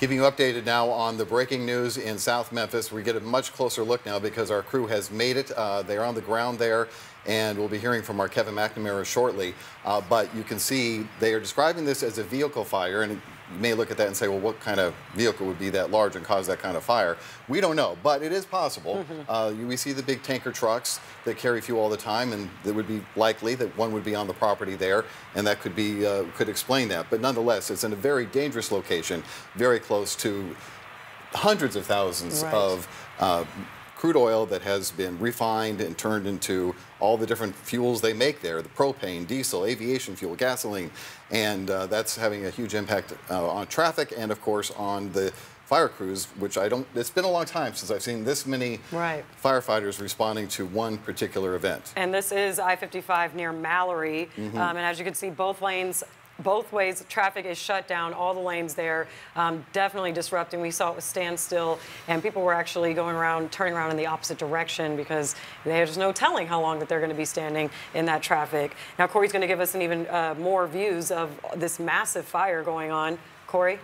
Keeping you updated now on the breaking news in South Memphis. We get a much closer look now because our crew has made it. Uh, they're on the ground there, and we'll be hearing from our Kevin McNamara shortly. Uh, but you can see they are describing this as a vehicle fire, and may look at that and say, well, what kind of vehicle would be that large and cause that kind of fire? We don't know, but it is possible. Mm -hmm. uh, we see the big tanker trucks that carry fuel all the time, and it would be likely that one would be on the property there, and that could be uh, could explain that. But nonetheless, it's in a very dangerous location, very close to hundreds of thousands right. of uh, crude oil that has been refined and turned into all the different fuels they make there, the propane, diesel, aviation fuel, gasoline, and uh, that's having a huge impact uh, on traffic and of course on the fire crews, which I don't, it's been a long time since I've seen this many right. firefighters responding to one particular event. And this is I-55 near Mallory, mm -hmm. um, and as you can see, both lanes both ways. Traffic is shut down, all the lanes there, um, definitely disrupting. We saw it was standstill, and people were actually going around, turning around in the opposite direction because there's no telling how long that they're going to be standing in that traffic. Now, Corey's going to give us an even uh, more views of this massive fire going on. Corey?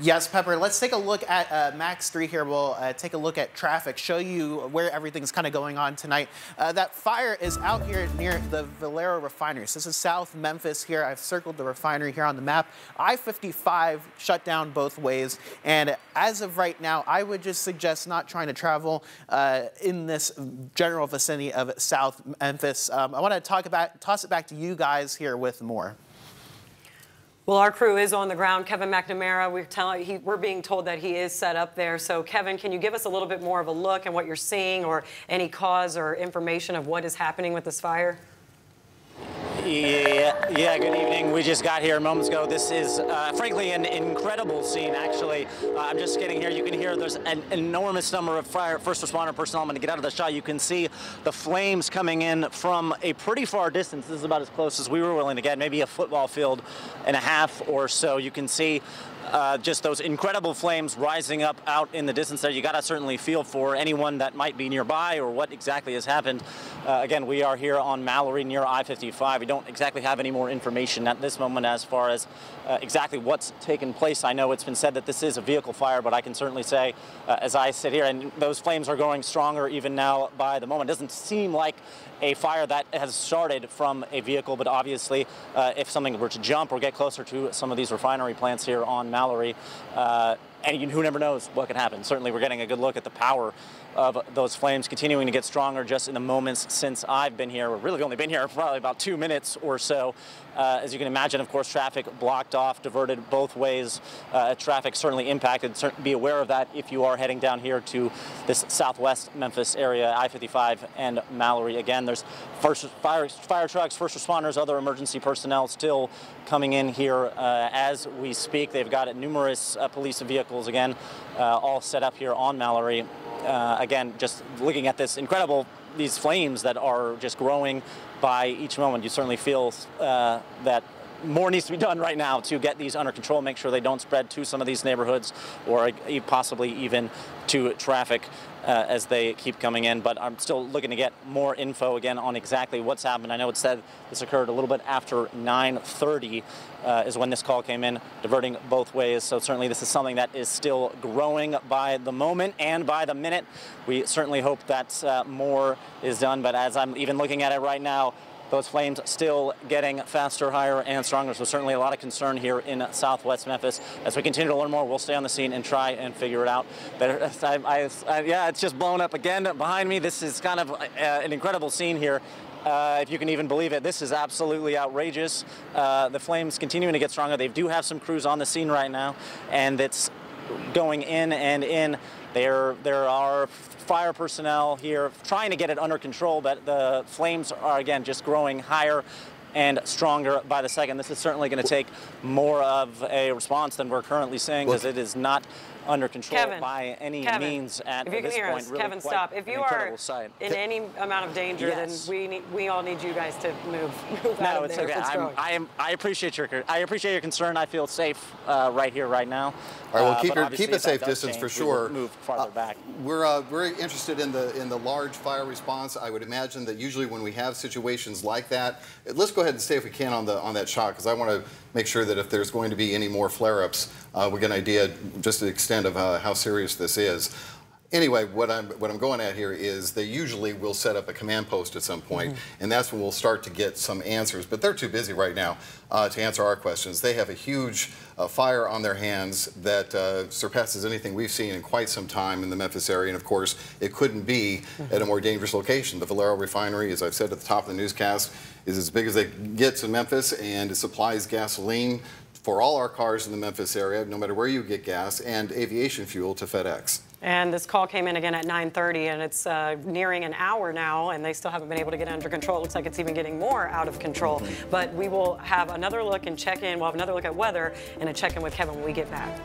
Yes, Pepper. Let's take a look at uh, Max 3 here. We'll uh, take a look at traffic, show you where everything's kind of going on tonight. Uh, that fire is out here near the Valero refinery. So this is South Memphis here. I've circled the refinery here on the map. I-55 shut down both ways. And as of right now, I would just suggest not trying to travel uh, in this general vicinity of South Memphis. Um, I want to talk about, toss it back to you guys here with more. Well, our crew is on the ground. Kevin McNamara, we're, he, we're being told that he is set up there. So, Kevin, can you give us a little bit more of a look and what you're seeing or any cause or information of what is happening with this fire? Yeah, yeah, good evening. We just got here moments ago. This is, uh, frankly, an incredible scene, actually. Uh, I'm just getting here. You can hear there's an enormous number of fire, first responder personnel. I'm going to get out of the shot. You can see the flames coming in from a pretty far distance. This is about as close as we were willing to get, maybe a football field and a half or so. You can see uh, just those incredible flames rising up out in the distance there. You got to certainly feel for anyone that might be nearby or what exactly has happened. Uh, again, we are here on Mallory near I-55. We don't exactly have any more information at this moment as far as uh, exactly what's taken place. I know it's been said that this is a vehicle fire, but I can certainly say uh, as I sit here, and those flames are growing stronger even now by the moment. It doesn't seem like a fire that has started from a vehicle, but obviously uh, if something were to jump or get closer to some of these refinery plants here on Mallory, uh, and who never knows what could happen. Certainly we're getting a good look at the power of those flames continuing to get stronger just in the moments since I've been here. We've really only been here for probably about two minutes or so. Uh, as you can imagine, of course, traffic blocked off, diverted both ways. Uh, traffic certainly impacted. Be aware of that if you are heading down here to this southwest Memphis area, I-55 and Mallory. Again, there's first fire, fire trucks, first responders, other emergency personnel still coming in here uh, as we speak. They've got numerous uh, police vehicles, again, uh, all set up here on Mallory. Uh, again, just looking at this incredible, these flames that are just growing by each moment, you certainly feel uh, that more needs to be done right now to get these under control, make sure they don't spread to some of these neighborhoods or possibly even to traffic uh, as they keep coming in. But I'm still looking to get more info again on exactly what's happened. I know it said this occurred a little bit after 9.30 uh, is when this call came in, diverting both ways. So certainly this is something that is still growing by the moment and by the minute. We certainly hope that uh, more is done. But as I'm even looking at it right now, those flames still getting faster, higher, and stronger. So certainly a lot of concern here in southwest Memphis. As we continue to learn more, we'll stay on the scene and try and figure it out. But I, I, I, yeah, it's just blown up again behind me. This is kind of uh, an incredible scene here. Uh, if you can even believe it, this is absolutely outrageous. Uh, the flames continuing to get stronger. They do have some crews on the scene right now, and it's going in and in. There, there are fire personnel here trying to get it under control, but the flames are, again, just growing higher and stronger by the second. This is certainly going to take more of a response than we're currently seeing because it is not under control Kevin, by any Kevin, means at if you can this hear point. us, really Kevin, stop. If you are sight. in any amount of danger, Yes. then we need, we all need you guys to move, move No, of it's there. okay. it's I'm. I am. I appreciate your. I appreciate your concern. I feel safe uh, right here, right now. All right, well, Uh, keep, but your, keep a safe distance for change, we will sure. Move farther Uh, back. We're uh, very interested in the in the large fire response. I would imagine that usually when we have situations like that, let's go ahead and stay if we can on the on that shot because I want to make sure that if there's going to be any more flare-ups, uh, we get an idea just the of uh, how serious this is. Anyway, what I'm what I'm going at here is they usually will set up a command post at some point, and that's when we'll start to get some answers. But they're too busy right now uh, to answer our questions. They have a huge uh, fire on their hands that uh, surpasses anything we've seen in quite some time in the Memphis area, and of course, it couldn't be at a more dangerous location. The Valero refinery, as I've said at the top of the newscast, is as big as it gets in Memphis, and it supplies gasoline for all our cars in the Memphis area, no matter where you get gas, and aviation fuel to FedEx. And this call came in again at 9:30, and it's uh, nearing an hour now, and they still haven't been able to get under control. It looks like it's even getting more out of control. But we will have another look and check in. We'll have another look at weather and a check in with Kevin when we get back.